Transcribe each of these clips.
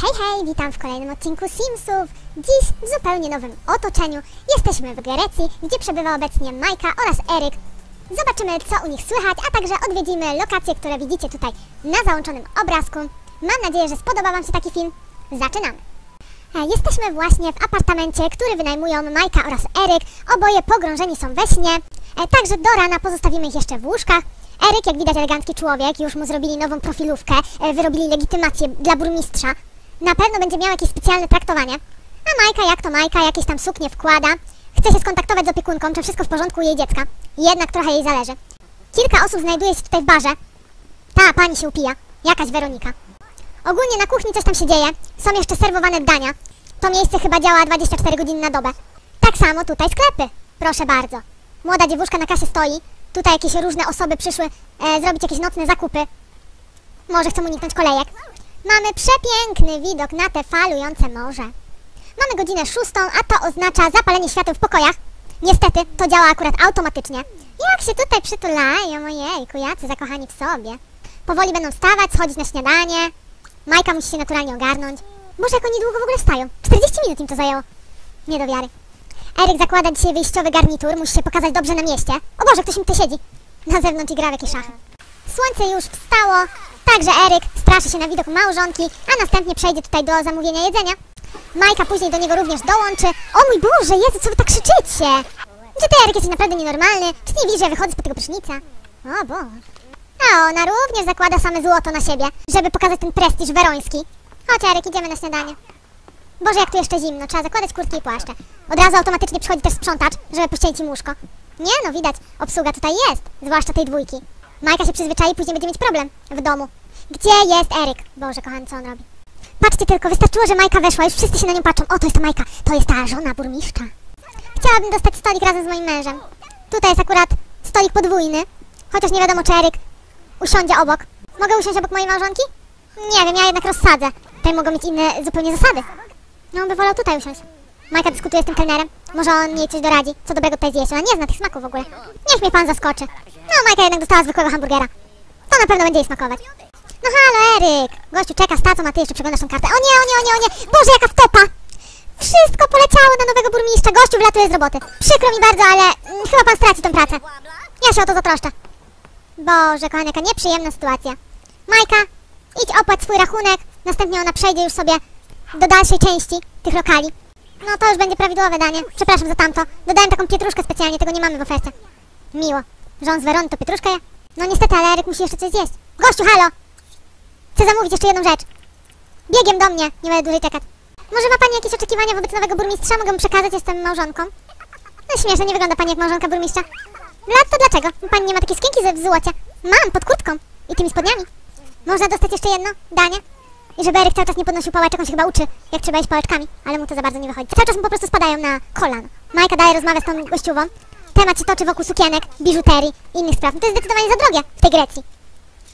Hej, hej, witam w kolejnym odcinku Simsów. Dziś w zupełnie nowym otoczeniu. Jesteśmy w Grecji, gdzie przebywa obecnie Majka oraz Eryk. Zobaczymy, co u nich słychać, a także odwiedzimy lokacje, które widzicie tutaj na załączonym obrazku. Mam nadzieję, że spodoba Wam się taki film. Zaczynamy! E, Jesteśmy właśnie w apartamencie, który wynajmują Majka oraz Eryk. Oboje pogrążeni są we śnie. E, Także do rana pozostawimy ich jeszcze w łóżkach. Eryk, jak widać, elegancki człowiek, już mu zrobili nową profilówkę, e, wyrobili legitymację dla burmistrza. Na pewno będzie miał jakieś specjalne traktowanie. A Majka, jak to Majka, jakieś tam suknie wkłada. Chce się skontaktować z opiekunką, czy wszystko w porządku jej dziecka. Jednak trochę jej zależy. Kilka osób znajduje się tutaj w barze. Ta pani się upija. Jakaś Weronika. Ogólnie na kuchni coś tam się dzieje. Są jeszcze serwowane dania. To miejsce chyba działa 24 godziny na dobę. Tak samo tutaj sklepy. Proszę bardzo. Młoda dziewuszka na kasie stoi. Tutaj jakieś różne osoby przyszły e, zrobić jakieś nocne zakupy. Może chcą uniknąć kolejek. Mamy przepiękny widok na te falujące morze. Mamy godzinę szóstą, a to oznacza zapalenie świateł w pokojach. Niestety, to działa akurat automatycznie. Jak się tutaj przytulają, ojejku, jacy zakochani w sobie. Powoli będą wstawać, schodzić na śniadanie. Majka musi się naturalnie ogarnąć. Boże, jak oni długo w ogóle wstają. 40 minut im to zajęło. Nie do wiary. Eryk zakłada dzisiaj wyjściowy garnitur, musi się pokazać dobrze na mieście. O Boże, ktoś mi tutaj siedzi. Na zewnątrz i gra w jakieś szachy. Słońce już wstało, także Eryk straszy się na widok małżonki, a następnie przejdzie tutaj do zamówienia jedzenia. Majka później do niego również dołączy. O mój Boże, Jezu, co wy tak krzyczycie? Gdzie ty, Eryk, jesteś naprawdę nienormalny? Czy nie widzisz, że ja wychodzę spod tego prysznica? O Boże. A ona również zakłada same złoto na siebie, żeby pokazać ten prestiż weroński. Chodź, Eryk, idziemy na śniadanie. Boże, jak tu jeszcze zimno, trzeba zakładać kurtki i płaszcze. Od razu automatycznie przychodzi też sprzątacz, żeby pościelić im łóżko. Nie no, widać, obsługa tutaj jest, zwłaszcza tej dwójki. Majka się przyzwyczai, później będzie mieć problem w domu. Gdzie jest Eryk? Boże, kochany, co on robi? Patrzcie tylko, wystarczyło, że Majka weszła, już wszyscy się na nią patrzą. O, to jest ta Majka, to jest ta żona burmistrza. Chciałabym dostać stolik razem z moim mężem. Tutaj jest akurat stolik podwójny, chociaż nie wiadomo, czy Eryk usiądzie obok. Mogę usiąść obok mojej małżonki? Nie wiem, ja jednak rozsadzę. Tutaj mogą mieć inne zupełnie zasady. No, on by wolał tutaj usiąść. Majka dyskutuje z tym kelnerem. Może on jej coś doradzi, co dobrego tutaj zjeść. Ona nie zna tych smaków w ogóle. Niech mnie pan zaskoczy. No, Majka jednak dostała zwykłego hamburgera. To na pewno będzie jej smakować. No halo, Eryk! Gościu czeka z tacą, a ty jeszcze przeglądasz tą kartę. O nie, o nie, o nie, o nie! Boże, jaka wtopa! Wszystko poleciało na nowego burmistrza. Gościu wlatuje z roboty. Przykro mi bardzo, ale mm, chyba pan straci tę pracę. Ja się o to zatroszczę. Boże, kochanie, jaka nieprzyjemna sytuacja. Majka, idź opłać swój rachunek, następnie ona przejdzie już sobie do dalszej części tych lokali. No to już będzie prawidłowe danie. Przepraszam za tamto. Dodałem taką pietruszkę specjalnie, tego nie mamy w ofercie. Miło. On z Werony to pietruszkę? No niestety, ale Eryk musi jeszcze coś zjeść. Gościu, halo! Chcę zamówić jeszcze jedną rzecz. Biegiem do mnie, nie będę dłużej czekać. Może ma Pani jakieś oczekiwania wobec nowego burmistrza? Mogę mu przekazać, jestem małżonką. No śmieszne, nie wygląda Pani jak małżonka burmistrza. Lat to dlaczego? Pani nie ma takiej skienki w złocie. Mam, pod kurtką. I tymi spodniami. Można dostać jeszcze jedno danie? I żeby Eryk cały czas nie podnosił pałeczek, on się chyba uczy, jak trzeba iść pałeczkami, ale mu to za bardzo nie wychodzi. Cały czas mu po prostu spadają na kolano. Majka dalej rozmawia z tą gościową. Temat się toczy wokół sukienek, biżuterii i innych spraw. No to jest zdecydowanie za drogie w tej Grecji.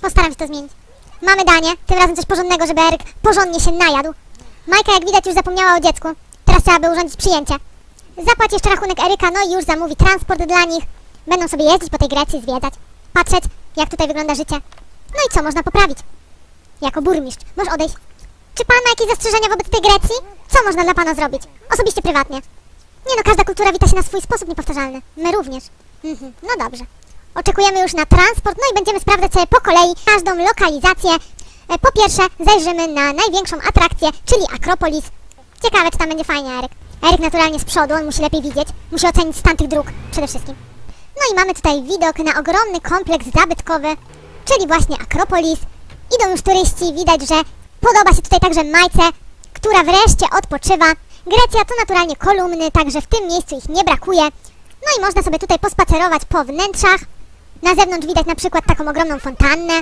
Postaram się to zmienić. Mamy danie, tym razem coś porządnego, żeby Eryk porządnie się najadł. Majka, jak widać, już zapomniała o dziecku. Teraz trzeba by urządzić przyjęcie. Zapłać jeszcze rachunek Eryka, no i już zamówi transport dla nich. Będą sobie jeździć po tej Grecji, zwiedzać, patrzeć, jak tutaj wygląda życie. No i co można poprawić? Jako burmistrz, możesz odejść. Czy pan ma jakieś zastrzeżenia wobec tej Grecji? Co można dla pana zrobić? Osobiście, prywatnie. Nie no, każda kultura wita się na swój sposób niepowtarzalny. My również. Mhm, no dobrze. Oczekujemy już na transport, no i będziemy sprawdzać sobie po kolei każdą lokalizację. E, Po pierwsze, zajrzymy na największą atrakcję, czyli Akropolis. Ciekawe, czy tam będzie fajnie, Eryk. Eryk naturalnie z przodu, on musi lepiej widzieć. Musi ocenić stan tych dróg przede wszystkim. No i mamy tutaj widok na ogromny kompleks zabytkowy, czyli właśnie Akropolis. Idą już turyści, widać, że podoba się tutaj także Majce, która wreszcie odpoczywa. Grecja to naturalnie kolumny, także w tym miejscu ich nie brakuje. No i można sobie tutaj pospacerować po wnętrzach. Na zewnątrz widać na przykład taką ogromną fontannę.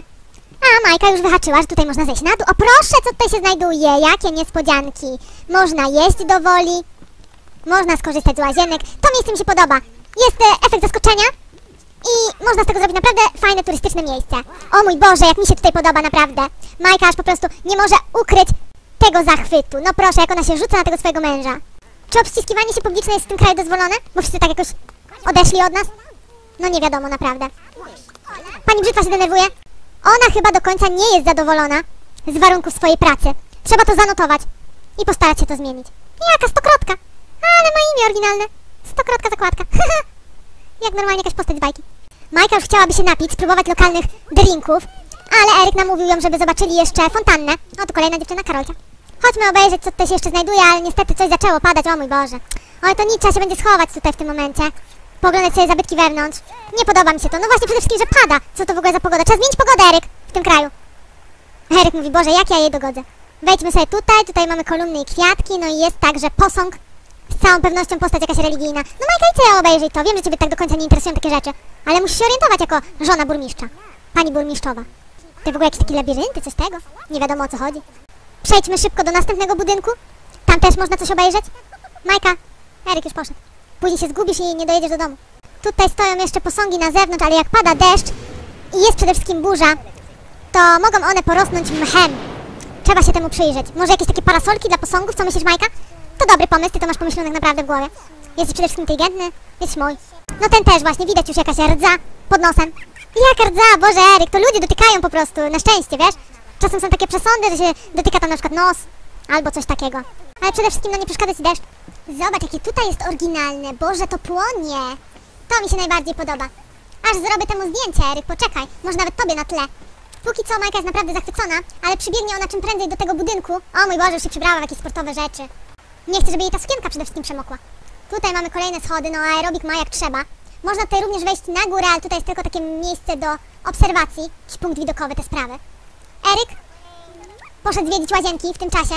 A Majka już wyhaczyła, że tutaj można zejść na dół. O proszę, co tutaj się znajduje? Jakie niespodzianki. Można jeść do woli. Można skorzystać z łazienek. To miejsce mi się podoba. Jest e, efekt zaskoczenia i można z tego zrobić naprawdę fajne turystyczne miejsce. O mój Boże, jak mi się tutaj podoba, naprawdę. Majka aż po prostu nie może ukryć tego zachwytu. No proszę, jak ona się rzuca na tego swojego męża. Czy obściskiwanie się publiczne jest w tym kraju dozwolone? Bo wszyscy tak jakoś odeszli od nas? No nie wiadomo, naprawdę. Pani Brzytwa się denerwuje? Ona chyba do końca nie jest zadowolona z warunków swojej pracy. Trzeba to zanotować i postarać się to zmienić. Jaka stokrotka! Ale ma imię oryginalne. Stokrotka zakładka. Jak normalnie jakaś postać z bajki. Majka już chciałaby się napić, spróbować lokalnych drinków, ale Eryk namówił ją, żeby zobaczyli jeszcze fontannę. O, tu kolejna dziewczyna, Karolcia. Chodźmy obejrzeć, co tutaj się jeszcze znajduje, ale niestety coś zaczęło padać, o mój Boże. Oj, to nic, trzeba się będzie schować tutaj w tym momencie. Poglądać sobie zabytki wewnątrz. Nie podoba mi się to. No właśnie przede wszystkim, że pada. Co to w ogóle za pogoda? Trzeba zmienić pogodę, Eryk, w tym kraju. Eryk mówi, Boże, jak ja jej dogodzę. Wejdźmy sobie tutaj, tutaj mamy kolumny i kwiatki, no i jest także posąg. Z całą pewnością postać jakaś religijna. No Majka, ja obejrzyj to? Wiem, że ciebie tak do końca nie interesują takie rzeczy, ale musisz się orientować jako żona burmistrza. Pani burmistrzowa. To w ogóle jakieś takie labirynty, coś tego? Nie wiadomo o co chodzi. Przejdźmy szybko do następnego budynku. Tam też można coś obejrzeć. Majka, Eryk już poszedł. Później się zgubisz i nie dojedziesz do domu. Tutaj stoją jeszcze posągi na zewnątrz, ale jak pada deszcz i jest przede wszystkim burza, to mogą one porosnąć mchem. Trzeba się temu przyjrzeć. Może jakieś takie parasolki dla posągów? Co myślisz, Majka? To dobry pomysł, ty to masz pomyślonych naprawdę w głowie. Jesteś przede wszystkim inteligentny, jesteś mój. No ten też właśnie, widać już jakaś rdza pod nosem. Jak rdza, Boże Eryk, to ludzie dotykają po prostu, na szczęście, wiesz? Czasem są takie przesądy, że się dotyka tam na przykład nos, albo coś takiego. Ale przede wszystkim no nie przeszkadza ci deszcz. Zobacz, jakie tutaj jest oryginalne, Boże, to płonie. To mi się najbardziej podoba. Aż zrobię temu zdjęcie, Eryk, poczekaj, może nawet tobie na tle. Póki co Majka jest naprawdę zachwycona, ale przybiegnie ona czym prędzej do tego budynku. O mój Boże, już się przybrała w jakieś sportowe rzeczy. Nie chcę, żeby jej ta sukienka przede wszystkim przemokła. Tutaj mamy kolejne schody, no aerobik ma jak trzeba. Można tutaj również wejść na górę, ale tutaj jest tylko takie miejsce do obserwacji, jakiś punkt widokowy, te sprawy. Eryk poszedł zwiedzić łazienki w tym czasie.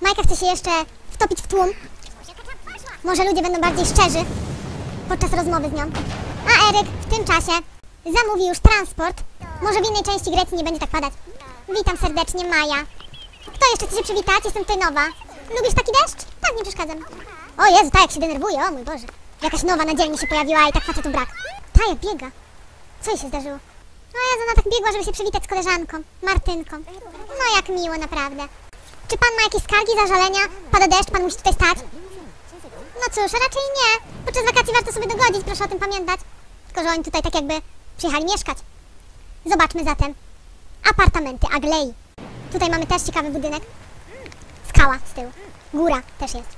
Majka chce się jeszcze wtopić w tłum. Może ludzie będą bardziej szczerzy podczas rozmowy z nią. A Eryk w tym czasie zamówi już transport. Może w innej części Grecji nie będzie tak padać. Witam serdecznie, Maja. Kto jeszcze chce się przywitać? Jestem tutaj nowa. Lubisz taki deszcz? Tak, nie przeszkadzam. O Jezu, tak jak się denerwuje, o mój Boże. Jakaś nowa na dzielnie się pojawiła i tak facetów brak. Taja biega. Co jej się zdarzyło? O Jezu, ona tak biegła, żeby się przywitać z koleżanką, Martynką. No jak miło, naprawdę. Czy pan ma jakieś skargi, zażalenia? Pada deszcz, pan musi tutaj stać? No cóż, raczej nie. Podczas wakacji warto sobie dogodzić, proszę o tym pamiętać. Tylko, że oni tutaj tak jakby przyjechali mieszkać. Zobaczmy zatem. Apartamenty Aglei. Tutaj mamy też ciekawy budynek. Skała z tyłu. Góra też jest.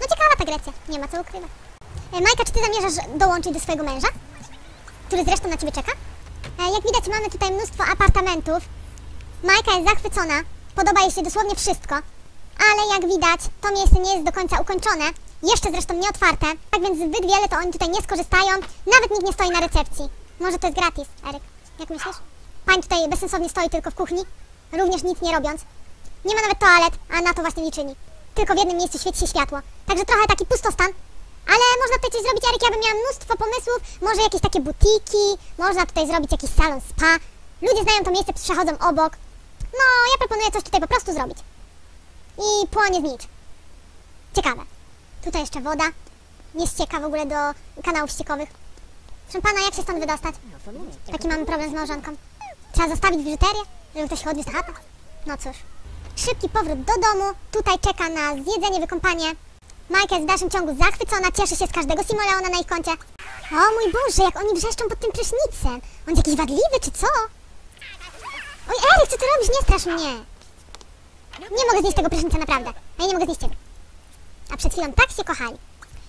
No ciekawa ta Grecja, nie ma co ukrywać. E, Majka, czy ty zamierzasz dołączyć do swojego męża? Który zresztą na ciebie czeka? E, jak widać mamy tutaj mnóstwo apartamentów. Majka jest zachwycona. Podoba jej się dosłownie wszystko. Ale jak widać, to miejsce nie jest do końca ukończone. Jeszcze zresztą nie otwarte. Tak więc zbyt wiele to oni tutaj nie skorzystają. Nawet nikt nie stoi na recepcji. Może to jest gratis, Eryk. Jak myślisz? Pań tutaj bezsensownie stoi tylko w kuchni. Również nic nie robiąc. Nie ma nawet toalet, a na to właśnie liczyni. Tylko w jednym miejscu świeci się światło. Także trochę taki pustostan. Ale można tutaj coś zrobić, Eryk, ja bym miała mnóstwo pomysłów. Może jakieś takie butiki, można tutaj zrobić jakiś salon spa. Ludzie znają to miejsce, przechodzą obok. No, ja proponuję coś tutaj po prostu zrobić. I płonie znicz. Ciekawe. Tutaj jeszcze woda. Nie ścieka w ogóle do kanałów ściekowych. Proszę pana, jak się stąd wydostać? Taki mamy problem z małżonką. Trzeba zostawić biżuterię, żeby ktoś odwiózł na chatę? No cóż. Szybki powrót do domu. Tutaj czeka na zjedzenie, wykąpanie. Majka jest w dalszym ciągu zachwycona, cieszy się z każdego simoleona na ich koncie. O mój Boże, jak oni wrzeszczą pod tym prysznicem. On jest jakiś wadliwy, czy co? Oj, Eryk, co ty robisz? Nie strasz mnie. Nie mogę znieść tego prysznica, naprawdę. A ja nie mogę znieść ciebie. A przed chwilą tak się kochali.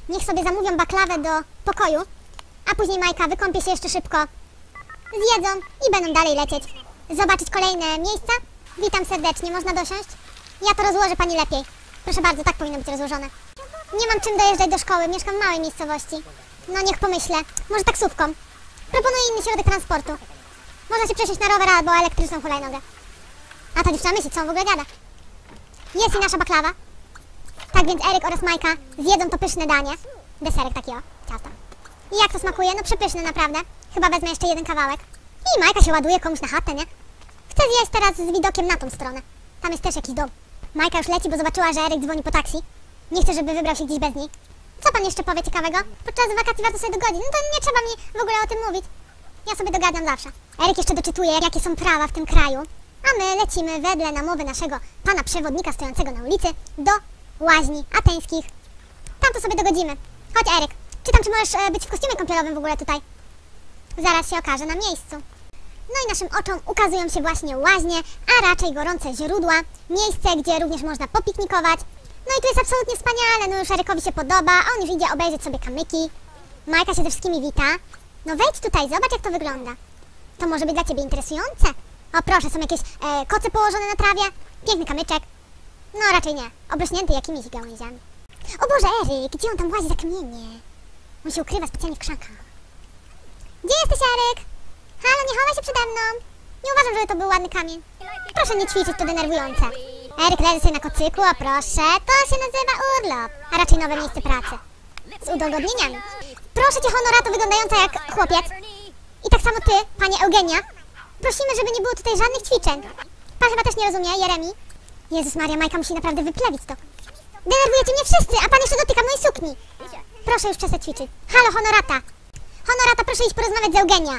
Niech sobie zamówią baklawę do pokoju, a później Majka wykąpie się jeszcze szybko. Zjedzą i będą dalej lecieć. Zobaczyć kolejne miejsca. Witam serdecznie, można dosiąść? Ja to rozłożę pani lepiej. Proszę bardzo, tak powinno być rozłożone. Nie mam czym dojeżdżać do szkoły, mieszkam w małej miejscowości. No niech pomyślę, może taksówką. Proponuję inny środek transportu. Można się przesiąść na rower albo elektryczną hulajnogę. A ta dziewczyna myśli, co on w ogóle gada. Jest i nasza baklawa. Tak więc Eryk oraz Majka zjedzą to pyszne danie. Deserek taki o, ciasto. I jak to smakuje? No przepyszne naprawdę. Chyba wezmę jeszcze jeden kawałek. I Majka się ładuje komuś na chatę, nie? Chcę zjeść teraz z widokiem na tą stronę. Tam jest też jakiś dom. Majka już leci, bo zobaczyła, że Eryk dzwoni po taksi. Nie chce, żeby wybrał się gdzieś bez niej. Co pan jeszcze powie ciekawego? Podczas wakacji warto sobie dogodzić. No to nie trzeba mi w ogóle o tym mówić. Ja sobie dogadam zawsze. Eryk jeszcze doczytuje, jakie są prawa w tym kraju. A my lecimy wedle namowy naszego pana przewodnika stojącego na ulicy do łaźni ateńskich. Tam to sobie dogodzimy. Chodź Eryk. Czytam, czy możesz e, być w kostiumie kąpielowym w ogóle tutaj. Zaraz się okaże na miejscu. No i naszym oczom ukazują się właśnie łaźnie, a raczej gorące źródła, miejsce, gdzie również można popiknikować. No i tu jest absolutnie wspaniale, no już Erykowi się podoba, a on już idzie obejrzeć sobie kamyki. Majka się ze wszystkimi wita. No wejdź tutaj, zobacz jak to wygląda. To może być dla Ciebie interesujące. O proszę, są jakieś e, koce położone na trawie, piękny kamyczek. No raczej nie, obrośnięty jakimiś gałęziami. O Boże, Eryk, gdzie on tam łazi za kamienie? On się ukrywa specjalnie w krzakach. Gdzie jesteś, Eryk? Halo, nie chowaj się przede mną. Nie uważam, żeby to był ładny kamień. Proszę nie ćwiczyć, to denerwujące. Eryk leży sobie na kocyku, a proszę, to się nazywa urlop, a raczej nowe miejsce pracy. Z udogodnieniami. Proszę cię, honorato wyglądająca jak chłopiec. I tak samo ty, panie Eugenia. Prosimy, żeby nie było tutaj żadnych ćwiczeń. Pan chyba też nie rozumie, Jeremi. Jezus Maria, Majka musi naprawdę wyplewić to. Denerwujecie mnie wszyscy, a pan jeszcze dotyka mojej sukni. Proszę już przestać ćwiczyć. Halo, honorata. Honorata, proszę iść porozmawiać z Eugenia.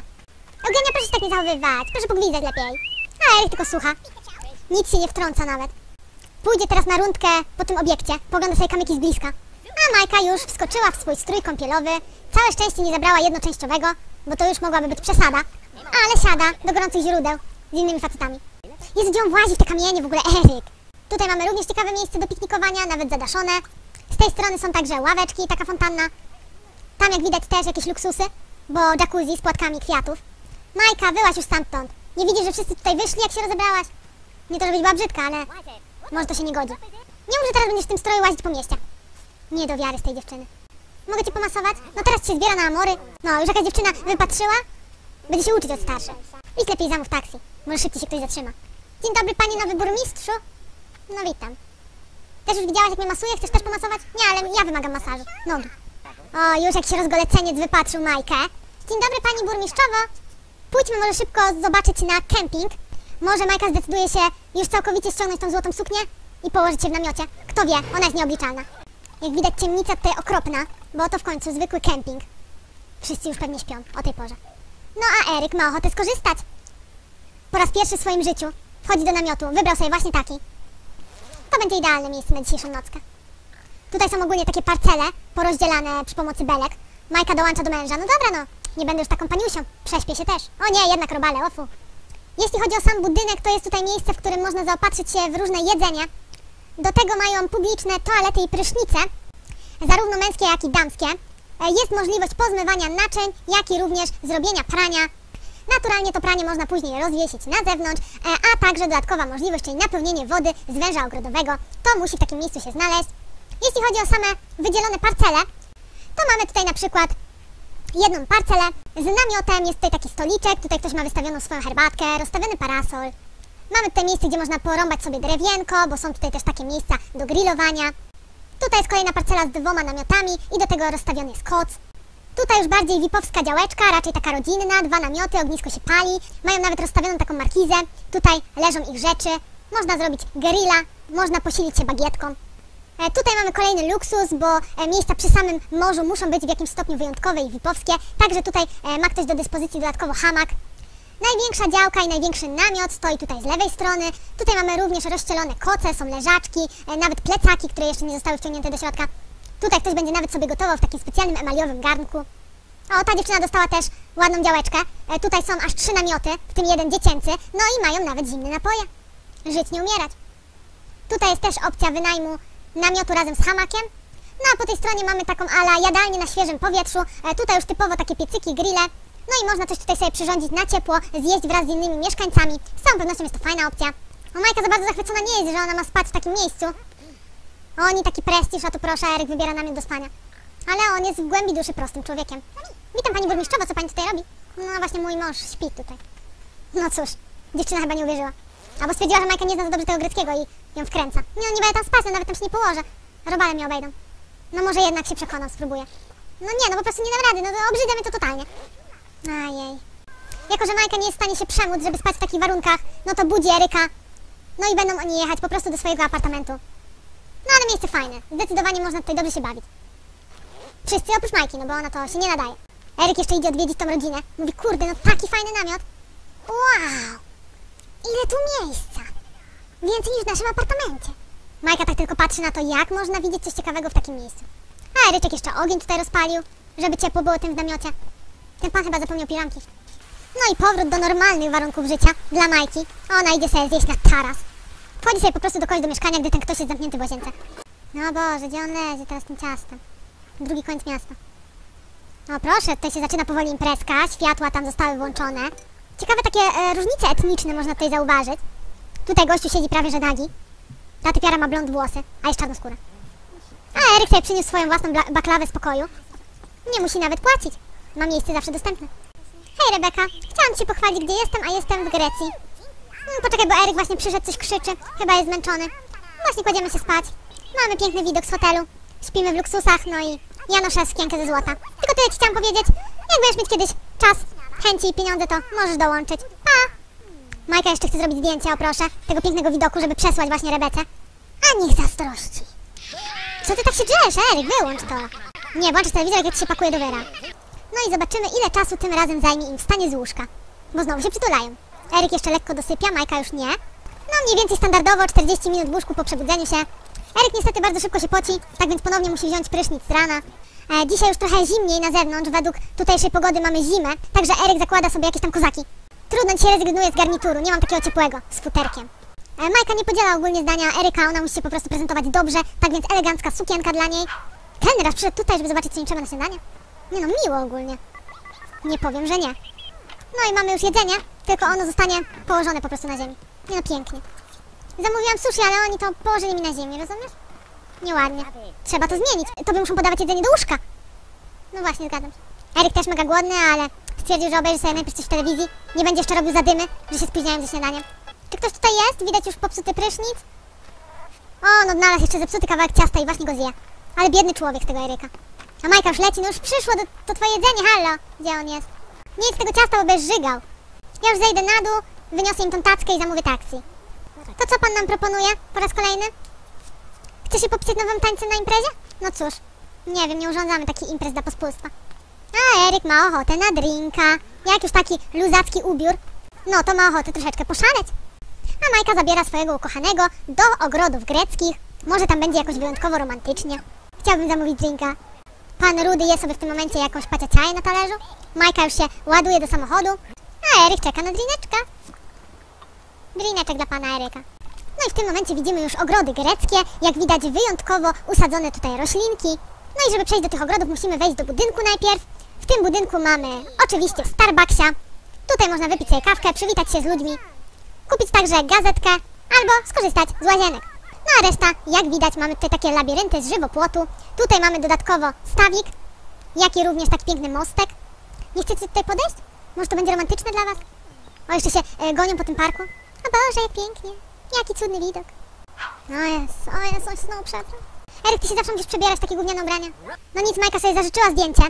Eugenia, proszę się tak nie zachowywać. Proszę pogwizdać lepiej. A Eryk tylko słucha. Nic się nie wtrąca nawet. Pójdzie teraz na rundkę po tym obiekcie, pogląda sobie kamyki z bliska. A Majka już wskoczyła w swój strój kąpielowy. Całe szczęście nie zabrała jednoczęściowego, bo to już mogłaby być przesada. Ale siada do gorących źródeł z innymi facetami. Jest gdzie on włazi w te kamienie w ogóle, Eryk. Tutaj mamy również ciekawe miejsce do piknikowania, nawet zadaszone. Z tej strony są także ławeczki, taka fontanna. Tam jak widać też jakieś luksusy, bo jacuzzi z płatkami kwiatów. Majka, wyłaź już stamtąd. Nie widzisz, że wszyscy tutaj wyszli, jak się rozebrałaś? Nie to, żebyś była brzydka, ale może to się nie godzi. Nie mów, że teraz będziesz w tym stroju łazić po mieście. Nie do wiary z tej dziewczyny. Mogę cię pomasować? No teraz się zbiera na amory. No, już jakaś dziewczyna wypatrzyła? Będzie się uczyć od starszych. Idź lepiej zamów taksi. Może szybciej się ktoś zatrzyma. Dzień dobry, panie nowy burmistrzu. No witam. Też już widziałaś, jak mnie masuje? Chcesz też pomasować? Nie, ale ja wymagam masażu. Nogi. O, już jak się rozgoleceniec wypatrzył Majkę. Dzień dobry, pani burmistrzowo. Pójdźmy może szybko zobaczyć na kemping. Może Majka zdecyduje się już całkowicie ściągnąć tą złotą suknię i położyć się w namiocie. Kto wie, ona jest nieobliczalna. Jak widać ciemnica tutaj okropna, bo to w końcu zwykły kemping. Wszyscy już pewnie śpią o tej porze. No a Eryk ma ochotę skorzystać. Po raz pierwszy w swoim życiu wchodzi do namiotu. Wybrał sobie właśnie taki. To będzie idealne miejsce na dzisiejszą nockę. Tutaj są ogólnie takie parcele porozdzielane przy pomocy belek. Majka dołącza do męża. No dobra, no. Nie będę już taką paniusią. Prześpię się też. O nie, jednak robale, ofu. Jeśli chodzi o sam budynek, to jest tutaj miejsce, w którym można zaopatrzyć się w różne jedzenie. Do tego mają publiczne toalety i prysznice, zarówno męskie, jak i damskie. E, Jest możliwość pozmywania naczyń, jak i również zrobienia prania. Naturalnie to pranie można później rozwiesić na zewnątrz, e, a także dodatkowa możliwość, czyli napełnienie wody z węża ogrodowego. To musi w takim miejscu się znaleźć. Jeśli chodzi o same wydzielone parcele, to mamy tutaj na przykład jedną parcelę z namiotem, jest tutaj taki stoliczek, tutaj ktoś ma wystawioną swoją herbatkę, rozstawiony parasol. Mamy tutaj miejsce, gdzie można porąbać sobie drewienko, bo są tutaj też takie miejsca do grillowania. Tutaj jest kolejna parcela z dwoma namiotami i do tego rozstawiony jest koc. Tutaj już bardziej wipowska działeczka, raczej taka rodzinna, dwa namioty, ognisko się pali, mają nawet rozstawioną taką markizę. Tutaj leżą ich rzeczy, można zrobić grilla, można posilić się bagietką. E, Tutaj mamy kolejny luksus, bo e, miejsca przy samym morzu muszą być w jakimś stopniu wyjątkowe i vipowskie, także tutaj e, ma ktoś do dyspozycji dodatkowo hamak. Największa działka i największy namiot stoi tutaj z lewej strony. Tutaj mamy również rozścielone koce, są leżaczki, nawet plecaki, które jeszcze nie zostały wciągnięte do środka. Tutaj ktoś będzie nawet sobie gotował w takim specjalnym emaliowym garnku. O, ta dziewczyna dostała też ładną działeczkę. Tutaj są aż trzy namioty, w tym jeden dziecięcy, no i mają nawet zimne napoje. Żyć nie umierać. Tutaj jest też opcja wynajmu namiotu razem z hamakiem. No a po tej stronie mamy taką ala jadalnię na świeżym powietrzu. E, tutaj już typowo takie piecyki, grille. No i można coś tutaj sobie przyrządzić na ciepło, zjeść wraz z innymi mieszkańcami. Z całą pewnością jest to fajna opcja. O, Majka za bardzo zachwycona nie jest, że ona ma spać w takim miejscu. Oni taki prestiż, a tu proszę, Eryk wybiera namiot do spania. Ale on jest w głębi duszy prostym człowiekiem. Witam pani burmistrzowo, co pani tutaj robi? No właśnie mój mąż śpi tutaj. No cóż, dziewczyna chyba nie uwierzyła. Albo stwierdziła, że Majka nie zna za dobrze tego greckiego i ją wkręca. Nie, no nie będę tam spać, nawet tam się nie położę. Robale mnie obejdą. No może jednak się przekonam, spróbuję. No nie, no po prostu nie dam rady, no obrzydza mnie to totalnie. Ajej. Jako, że Majka nie jest w stanie się przemóc, żeby spać w takich warunkach, no to budzi Eryka. No i będą oni jechać po prostu do swojego apartamentu. No ale miejsce fajne. Zdecydowanie można tutaj dobrze się bawić. Wszyscy oprócz Majki, no bo ona to się nie nadaje. Eryk jeszcze idzie odwiedzić tą rodzinę. Mówi, kurde, no taki fajny namiot. Wow! Ile tu miejsca! Więcej niż w naszym apartamencie. Majka tak tylko patrzy na to, jak można widzieć coś ciekawego w takim miejscu. A Eryczek jeszcze ogień tutaj rozpalił, żeby ciepło było tym w namiocie. Ten pan chyba zapomniał piżamki. No i powrót do normalnych warunków życia dla Majki. Ona idzie sobie zjeść na taras. Wchodzi sobie po prostu do kogoś do mieszkania, gdy ten ktoś jest zamknięty w łazience. No Boże, gdzie on leży teraz tym ciastem? Drugi końc miasta. O proszę, tutaj się zaczyna powoli imprezka, światła tam zostały włączone. Ciekawe takie e, różnice etniczne można tutaj zauważyć. Tutaj gościu siedzi prawie że nagi. Ta typiara ma blond włosy, a jest czarnoskóra. A Eryk sobie przyniósł swoją własną baklawę z pokoju. Nie musi nawet płacić. Ma miejsce zawsze dostępne. Hej Rebeka, chciałam Ci pochwalić, gdzie jestem, a jestem w Grecji. Hmm, poczekaj, bo Eryk właśnie przyszedł, coś krzyczy. Chyba jest zmęczony. Właśnie kładziemy się spać. Mamy piękny widok z hotelu. Śpimy w luksusach, no i ja noszę sukienkę ze złota. Tylko tyle Ci chciałam powiedzieć. Jak będziesz mieć kiedyś czas, chęci i pieniądze, to możesz dołączyć. Pa! Majka jeszcze chce zrobić zdjęcie, o proszę, tego pięknego widoku, żeby przesłać właśnie Rebece. A niech zazdrości. Co ty tak się drzesz, Eryk? Wyłącz to. Nie, włączysz telewizor, jak się pakuje do wera. No i zobaczymy, ile czasu tym razem zajmie im wstanie z łóżka. Bo znowu się przytulają. Eryk jeszcze lekko dosypia, Majka już nie. No mniej więcej standardowo 40 minut w łóżku po przebudzeniu się. Eryk niestety bardzo szybko się poci, tak więc ponownie musi wziąć prysznic z rana. E, dzisiaj już trochę zimniej na zewnątrz, według tutejszej pogody mamy zimę, także Eryk zakłada sobie jakieś tam kozaki. Trudno dzisiaj rezygnuje z garnituru, nie mam takiego ciepłego, z futerkiem. E, Majka nie podziela ogólnie zdania Eryka, ona musi się po prostu prezentować dobrze, tak więc elegancka sukienka dla niej. Ten raz przyszedł tutaj, żeby zobaczyć co trzeba na śniadanie. Nie no, miło ogólnie. Nie powiem, że nie. No i mamy już jedzenie, tylko ono zostanie położone po prostu na ziemi. Nie no, pięknie. Zamówiłam sushi, ale oni to położyli mi na ziemi, rozumiesz? Nieładnie. Trzeba to zmienić. Tobie muszą podawać jedzenie do łóżka. No właśnie, zgadzam się. Eryk też mega głodny, ale stwierdził, że obejrzy sobie najpierw coś w telewizji. Nie będzie jeszcze robił zadymy, że się spóźniają ze śniadaniem. Czy ktoś tutaj jest? Widać już popsuty prysznic. O, no odnalazł jeszcze zepsuty kawałek ciasta i właśnie go zje. Ale biedny człowiek z tego Eryka. A Majka już leci, no już przyszło do, to twoje jedzenie, hallo. Gdzie on jest? Nie jedz tego ciasta, bo będziesz żygał. Ja już zejdę na dół, wyniosę im tą tackę i zamówię taksi. To co pan nam proponuje po raz kolejny? Chce się popisać nowym tańcem na imprezie? No cóż, nie wiem, nie urządzamy takich imprez dla pospólstwa. A Eryk ma ochotę na drinka. Jak już taki luzacki ubiór, no to ma ochotę troszeczkę poszaleć. A Majka zabiera swojego ukochanego do ogrodów greckich. Może tam będzie jakoś wyjątkowo romantycznie. Chciałbym zamówić drinka. Pan Rudy je sobie w tym momencie jakąś paciaciaję na talerzu. Majka już się ładuje do samochodu. A Eryk czeka na drineczka. Drineczek dla pana Eryka. W tym momencie widzimy już ogrody greckie, jak widać wyjątkowo usadzone tutaj roślinki. No i żeby przejść do tych ogrodów musimy wejść do budynku najpierw. W tym budynku mamy oczywiście Starbucksa. Tutaj można wypić sobie kawkę, przywitać się z ludźmi, kupić także gazetkę albo skorzystać z łazienek. No a reszta, jak widać, mamy tutaj takie labirynty z żywopłotu. Tutaj mamy dodatkowo stawik, jak i również taki piękny mostek. Nie chcecie tutaj podejść? Może to będzie romantyczne dla Was? O, jeszcze się e, gonią po tym parku. O Boże, jak pięknie. Jaki cudny widok. O jest, o jest, się znowu przebrał. Eryk, ty się zawsze musisz przebierać w takie gówniane ubrania. No nic, Majka sobie zażyczyła zdjęcie.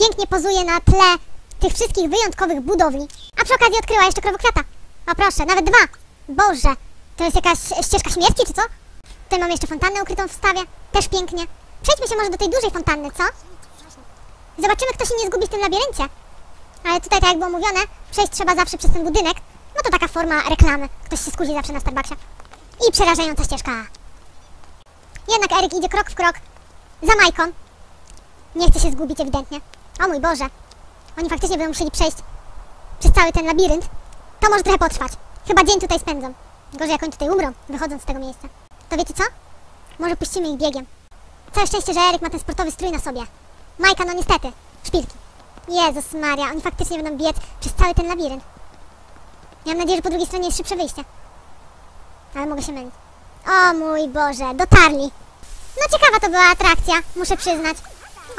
Pięknie pozuje na tle tych wszystkich wyjątkowych budowli. A przy okazji odkryła jeszcze krowokwiata. O proszę, nawet dwa. Boże, to jest jakaś ścieżka śmierci, czy co? Tutaj mamy jeszcze fontannę ukrytą w stawie. Też pięknie. Przejdźmy się może do tej dużej fontanny, co? Zobaczymy, kto się nie zgubi w tym labiryncie. Ale tutaj, tak jak było mówione, przejść trzeba zawsze przez ten budynek. No to taka forma reklamy. Ktoś się skurzy zawsze na Starbucksie. I przerażająca ścieżka. Jednak Eryk idzie krok w krok za Majką. Nie chce się zgubić ewidentnie. O mój Boże. Oni faktycznie będą musieli przejść przez cały ten labirynt. To może trochę potrwać. Chyba dzień tutaj spędzą. Gorzej jak oni tutaj umrą, wychodząc z tego miejsca. To wiecie co? Może puścimy ich biegiem. Całe szczęście, że Eryk ma ten sportowy strój na sobie. Majka, no niestety. Szpilki. Jezus Maria, oni faktycznie będą biec przez cały ten labirynt. Ja mam nadzieję, że po drugiej stronie jest szybsze wyjście. Ale mogę się mylić. O mój Boże, dotarli. No ciekawa to była atrakcja, muszę przyznać.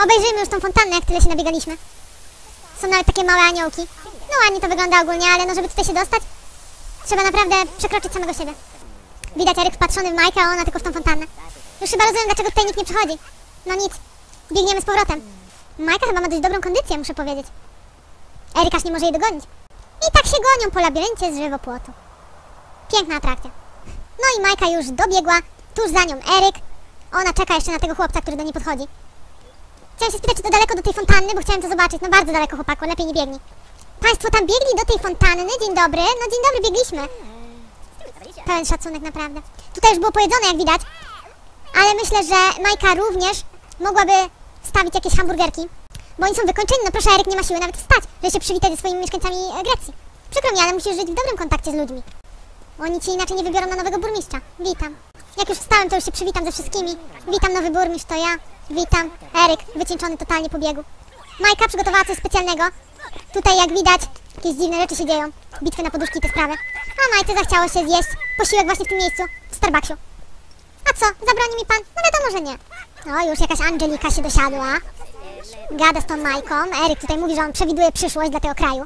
Obejrzyjmy już tą fontannę, jak tyle się nabiegaliśmy. Są nawet takie małe aniołki. No ładnie to wygląda ogólnie, ale no żeby tutaj się dostać, trzeba naprawdę przekroczyć samego siebie. Widać Eryk wpatrzony w Majkę, a ona tylko w tą fontannę. Już chyba rozumiem, dlaczego tutaj nikt nie przychodzi. No nic, biegniemy z powrotem. Majka chyba ma dość dobrą kondycję, muszę powiedzieć. Eryk aż nie może jej dogonić. I tak się gonią po labiryncie z żywopłotu. Piękna atrakcja. No i Majka już dobiegła, tuż za nią Eryk. Ona czeka jeszcze na tego chłopca, który do niej podchodzi. Chciałem się spytać, czy to daleko do tej fontanny, bo chciałem to zobaczyć. No bardzo daleko, chłopaku, lepiej nie biegnij. Państwo tam biegli do tej fontanny. Dzień dobry. No dzień dobry, biegliśmy. Pełen szacunek, naprawdę. Tutaj już było pojedzone, jak widać. Ale myślę, że Majka również mogłaby stawić jakieś hamburgerki. Bo oni są wykończeni, no proszę, Eryk nie ma siły nawet wstać, żeby się przywitać ze swoimi mieszkańcami e, Grecji. Przykro mi, ale musisz żyć w dobrym kontakcie z ludźmi. Oni ci inaczej nie wybiorą na nowego burmistrza. Witam. Jak już wstałem, to już się przywitam ze wszystkimi. Witam, nowy burmistrz, to ja. Witam. Eryk, wycieńczony totalnie pobiegu. Majka przygotowała coś specjalnego. Tutaj, jak widać, jakieś dziwne rzeczy się dzieją. Bitwy na poduszki i te sprawy. A Majce zachciało się zjeść posiłek właśnie w tym miejscu, w Starbucksie. A co, zabroni mi pan? No wiadomo, że nie. No, już jakaś Angelika się dosiadła. Gada z tą Majką. Eryk tutaj mówi, że on przewiduje przyszłość dla tego kraju.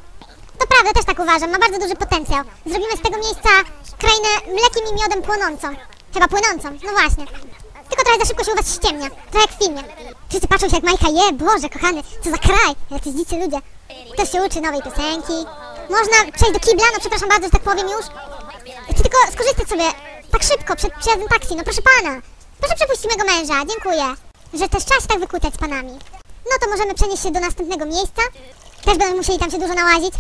To prawda, też tak uważam. Ma bardzo duży potencjał. Zrobimy z tego miejsca krainę mlekiem i miodem płonącą. Chyba płynącą, no właśnie. Tylko trochę za szybko się u was ściemnia. Trochę jak w filmie. Wszyscy patrzą się jak Majka je. Boże, kochany, co za kraj. Jacyś dzicy ludzie. Ktoś się uczy nowej piosenki. Można przejść do kibla, no przepraszam bardzo, że tak powiem już. Chcę tylko skorzystać sobie tak szybko przed przyjazdem taksi. No proszę pana. Proszę przepuścić mego męża. Dziękuję. Że też się tak wykłócać z panami. No to możemy przenieść się do następnego miejsca. Też będą musieli tam się dużo nałazić.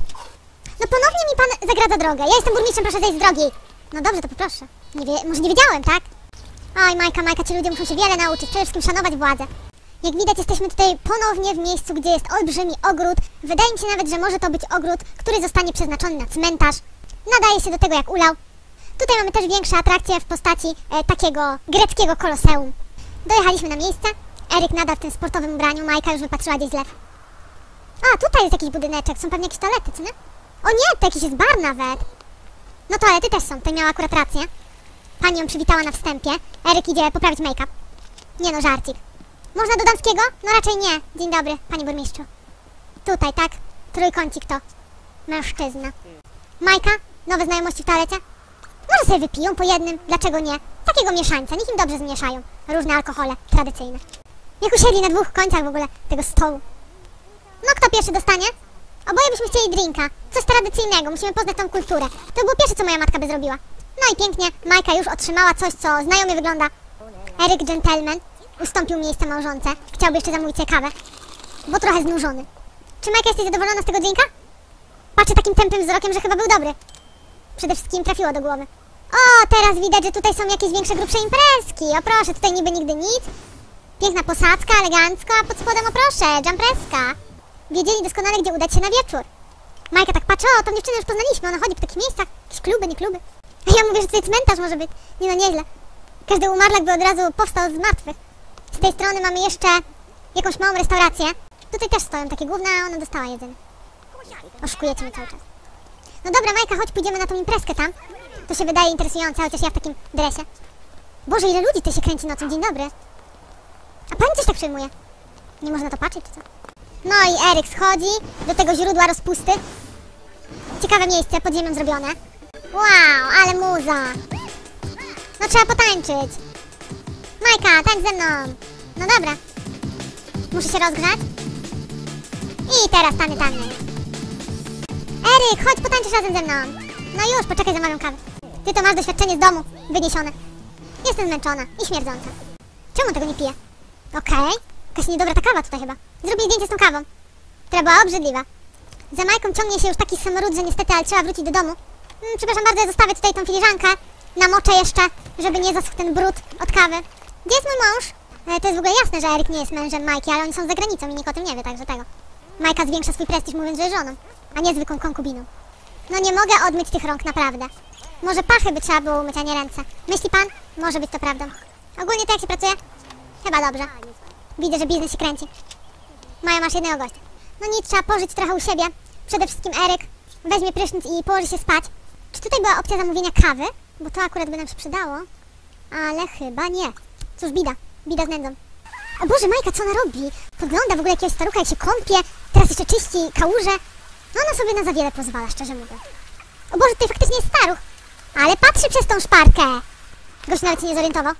No ponownie mi pan zagradza drogę. Ja jestem burmistrzem, proszę zejść z drogi. No dobrze, to poproszę. Nie wie, może nie wiedziałem, tak? Oj, Majka, Majka, ci ludzie muszą się wiele nauczyć. Przede wszystkim szanować władzę. Jak widać, jesteśmy tutaj ponownie w miejscu, gdzie jest olbrzymi ogród. Wydaje mi się nawet, że może to być ogród, który zostanie przeznaczony na cmentarz. Nadaje się do tego jak ulał. Tutaj mamy też większe atrakcje w postaci e, takiego greckiego koloseum. Dojechaliśmy na miejsce. Eryk nadal w tym sportowym ubraniu, Majka już wypatrzyła gdzieś zlew. A, tutaj jest jakiś budyneczek, są pewnie jakieś toalety, co nie? O nie, to jakiś jest bar nawet. No toalety też są, tutaj miała akurat rację. Pani ją przywitała na wstępie. Eryk idzie poprawić make-up. Nie no, żarcik. Można do damskiego? No raczej nie. Dzień dobry, panie burmistrzu. Tutaj, tak? Trójkącik to. Mężczyzna. Majka? Nowe znajomości w toalecie? Może sobie wypiją po jednym, dlaczego nie? Takiego mieszańca, niech im dobrze zmieszają. Różne alkohole, tradycyjne. Niech usiedli na dwóch końcach w ogóle tego stołu. No kto pierwszy dostanie? Oboje byśmy chcieli drinka. Coś tradycyjnego, musimy poznać tą kulturę. To było pierwsze, co moja matka by zrobiła. No i pięknie, Majka już otrzymała coś, co znajomie wygląda. Eryk Gentleman ustąpił miejsce małżonce. Chciałby jeszcze zamówić sobie kawę, bo trochę znużony. Czy Majka jesteś zadowolona z tego drinka? Patrzę takim tępym wzrokiem, że chyba był dobry. Przede wszystkim trafiło do głowy. O, teraz widać, że tutaj są jakieś większe, grubsze imprezki. O proszę, tutaj niby nigdy nic. Piękna posadzka, elegancko, a pod spodem o proszę, jumpreska. Wiedzieli doskonale, gdzie udać się na wieczór. Majka tak patrzy, o, tą dziewczynę już poznaliśmy, ona chodzi po takich miejscach, jakieś kluby, nie kluby. A ja mówię, że tutaj cmentarz może być. Nie no, nieźle. Każdy umarlak by od razu powstał z martwych. Z tej strony mamy jeszcze jakąś małą restaurację. Tutaj też stoją takie główne, a ona dostała jedzenie. Oszukujecie mnie cały czas. No dobra, Majka, chodź, pójdziemy na tą imprezkę tam. To się wydaje interesujące, chociaż ja w takim dresie. Boże, ile ludzi tutaj się kręci nocą, dzień dobry. A pani coś tak przejmuje? Nie można to patrzeć, czy co? No i Eryk schodzi do tego źródła rozpusty. Ciekawe miejsce, pod ziemią zrobione. Wow, ale muza. No trzeba potańczyć. Majka, tańcz ze mną. No dobra. Muszę się rozgrzać. I teraz tany tany. Eryk, chodź potańczysz razem ze mną. No już, poczekaj, zamawiam kawę. Ty to masz doświadczenie z domu, wyniesione. Jestem zmęczona i śmierdząca. Czemu tego nie piję? Okej. Jakaś niedobra ta kawa tutaj chyba. Zrobię zdjęcie z tą kawą, która była obrzydliwa. Za Majką ciągnie się już taki samoród, że niestety, ale trzeba wrócić do domu. Mm, przepraszam bardzo, zostawię tutaj tą filiżankę. Namoczę jeszcze, żeby nie zaschł ten brud od kawy. Gdzie jest mój mąż? E, to jest w ogóle jasne, że Eryk nie jest mężem Majki, ale oni są za granicą i nikt o tym nie wie, także tego. Majka zwiększa swój prestiż mówiąc, że jest żoną, a nie zwykłą konkubiną. No nie mogę odmyć tych rąk, naprawdę. Może pachy by trzeba było umyć, a nie ręce. Myśli pan? Może być to prawdą. Ogólnie to jak się pracuje? Chyba dobrze. Widzę, że biznes się kręci. Maja, masz jednego gościa. No nic, trzeba pożyć trochę u siebie. Przede wszystkim Eryk weźmie prysznic i położy się spać. Czy tutaj była opcja zamówienia kawy? Bo to akurat by nam się przydało. Ale chyba nie. Cóż, bida. Bida z nędzą. O Boże, Majka, co ona robi? Podgląda w ogóle jakiegoś starucha, jak się kąpie. Teraz jeszcze czyści kałuże. No ona sobie na za wiele pozwala, szczerze mówiąc. O Boże, tutaj faktycznie jest staruch. Ale patrzy przez tą szparkę. Gość nawet się nie zorientował.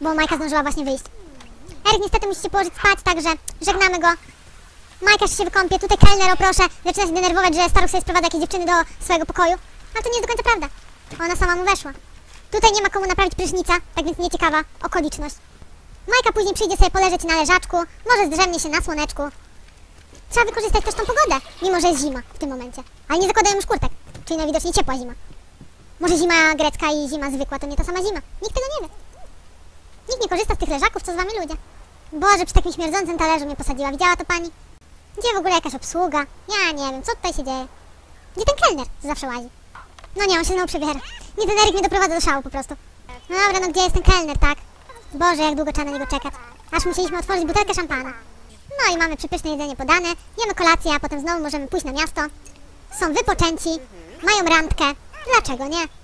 Bo Majka zdążyła właśnie wyjść. Eryk niestety musi się położyć spać, także żegnamy go. Majka się wykąpie, tutaj kelner, proszę, zaczyna się denerwować, że staruch sobie sprowadza jakieś dziewczyny do swojego pokoju. Ale to nie jest do końca prawda. Ona sama mu weszła. Tutaj nie ma komu naprawić prysznica, tak więc nieciekawa okoliczność. Majka później przyjdzie sobie poleżeć na leżaczku, może zdrzemnie się na słoneczku. Trzeba wykorzystać też tą pogodę, mimo że jest zima w tym momencie. Ale nie zakładają już kurtek, czyli najwidoczniej ciepła zima. Może zima grecka i zima zwykła to nie ta sama zima. Nikt tego nie wie. Nikt nie korzysta z tych leżaków, co z wami ludzie. Boże, przy takim śmierdzącym talerzu mnie posadziła. Widziała to pani? Gdzie w ogóle jakaś obsługa? Ja nie wiem, co tutaj się dzieje. Gdzie ten kelner, co zawsze łazi? No nie, on się znowu przebiera. Nie, ten Eryk mnie doprowadza do szału po prostu. No dobra, no gdzie jest ten kelner, tak? Boże, jak długo trzeba na niego czekać. Aż musieliśmy otworzyć butelkę szampana. No i mamy przepyszne jedzenie podane, jemy kolację, a potem znowu możemy pójść na miasto. Są wypoczęci, mają randkę. Dlaczego nie?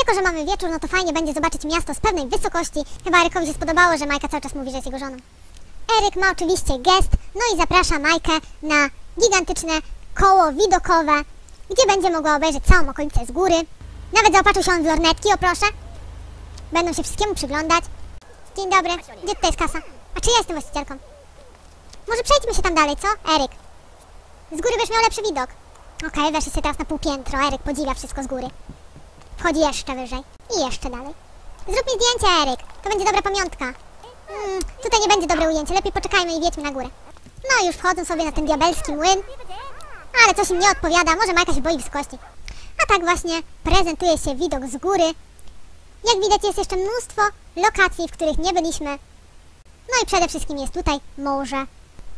Jako, że mamy wieczór, no to fajnie będzie zobaczyć miasto z pewnej wysokości. Chyba Erykowi się spodobało, że Majka cały czas mówi, że jest jego żoną. Eryk ma oczywiście gest, no i zaprasza Majkę na gigantyczne koło widokowe, gdzie będzie mogła obejrzeć całą okolicę z góry. Nawet zaopatrzył się on w lornetki, o proszę. Będą się wszystkiemu przyglądać. Dzień dobry, gdzie tutaj jest kasa? A czy ja jestem właścicielką? Może przejdźmy się tam dalej, co? Eryk. Z góry będziesz miał lepszy widok. Okej, weszli się teraz na półpiętro. Eryk podziwia wszystko z góry. Wchodzi jeszcze wyżej. I jeszcze dalej. Zrób mi zdjęcie, Eryk. To będzie dobra pamiątka. Mm, tutaj nie będzie dobre ujęcie. Lepiej poczekajmy i wiedźmy na górę. No już wchodzą sobie na ten diabelski młyn. Ale coś im nie odpowiada. Może Majka się boi wysokości. A tak właśnie prezentuje się widok z góry. Jak widać jest jeszcze mnóstwo lokacji, w których nie byliśmy. No i przede wszystkim jest tutaj morze.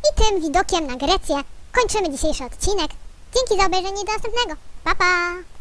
I tym widokiem na Grecję kończymy dzisiejszy odcinek. Dzięki za obejrzenie i do następnego. Pa pa!